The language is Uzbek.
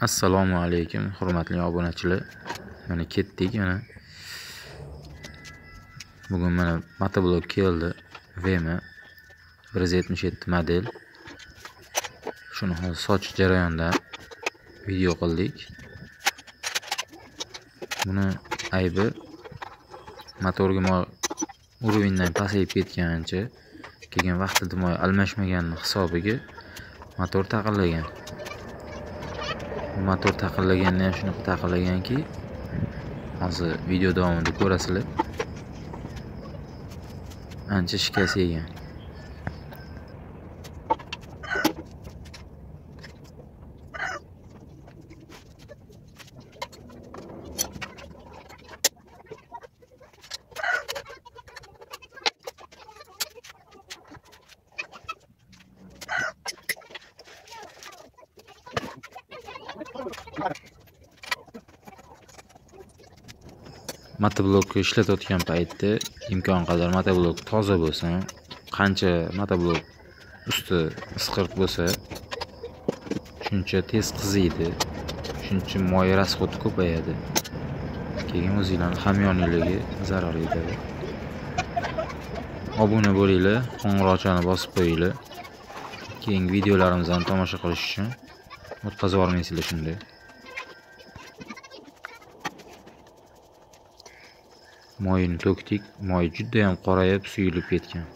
assalomu alaykum hurmatli obunachilar. Mana ketdik mana. Bugun mana motoblok keldi. Vema bir yuz yetmish yetti model. Shuni hozir sochish jarayonida video qildik. Buni aybi motorga уровеньdan pasayib ketgancha keyin vaqtida moy almashmagani hisobiga motor taqillagan motor taqillaganini ham shunaqa taqillaganki hozir video davomida ko'rasizlar. Ancha shikast yegan. Motoblokni ishlatayotgan paytda imkon qadar motoblok toza bo'lsin qancha motoblok usti isqiriq bo'lsa shuncha tez qiziydi shuncha moy расход ko'payadi. Keyin o'zinglarni hamyoniligi zarar yetadi obuna bo'linglar qo'ng'iroqchani bosib qo'yinglar. Keyingi videolarimizni tomosha qilish uchun o'tkazib yubormaysizlar shunday. Moyini to'kdik moy judayam qorayib suyulib ketgan.